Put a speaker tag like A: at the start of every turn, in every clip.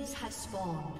A: Have spawned.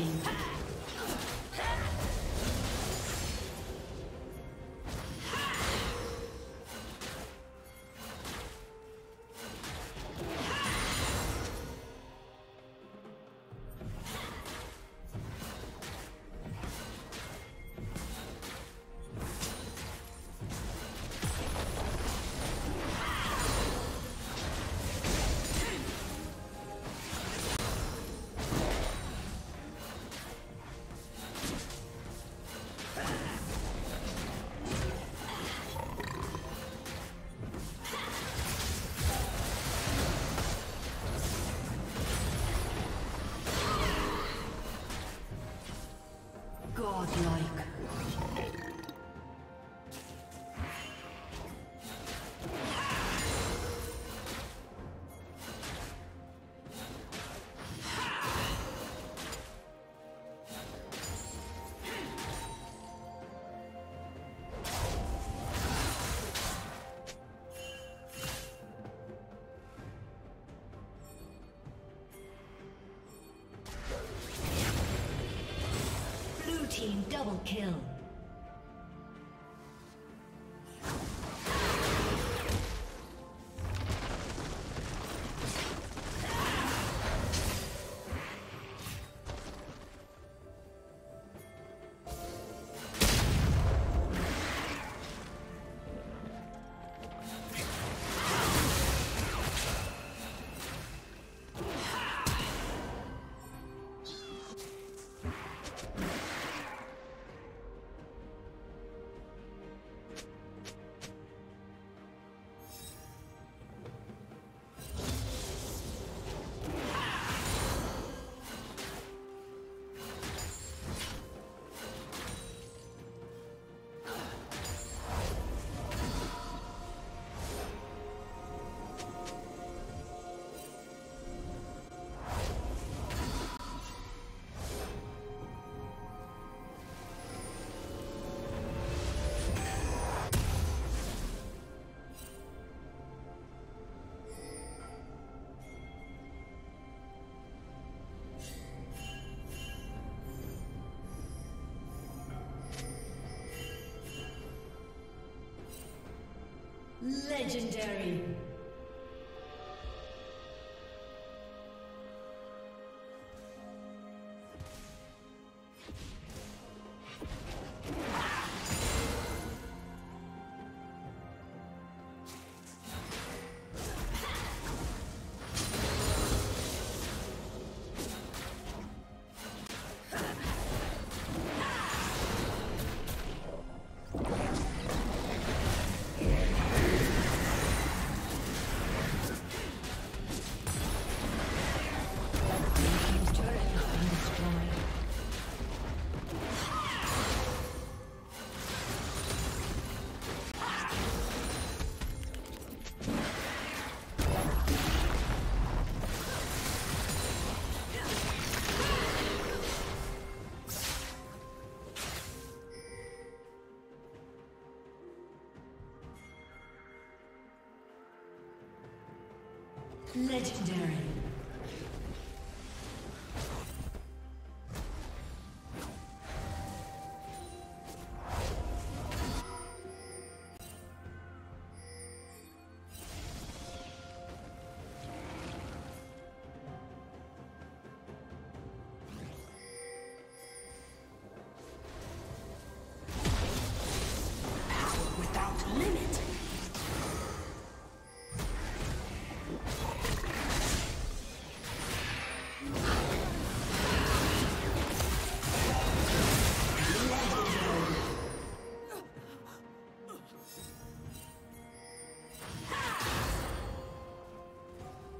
A: Dominating. Double kill. Legendary. Legendary.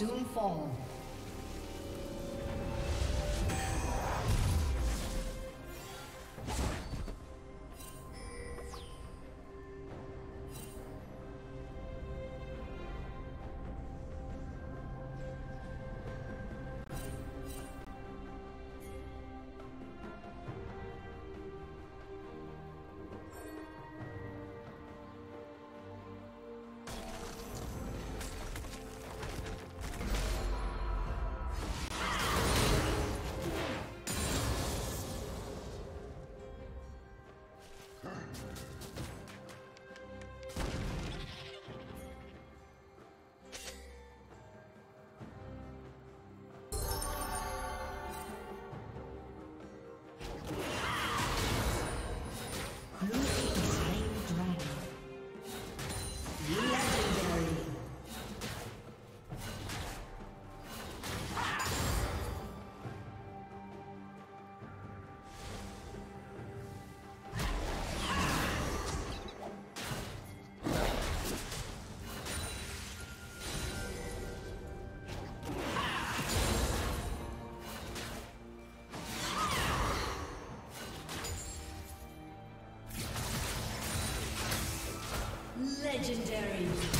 A: Soon fall. Legendary.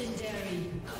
A: Legendary.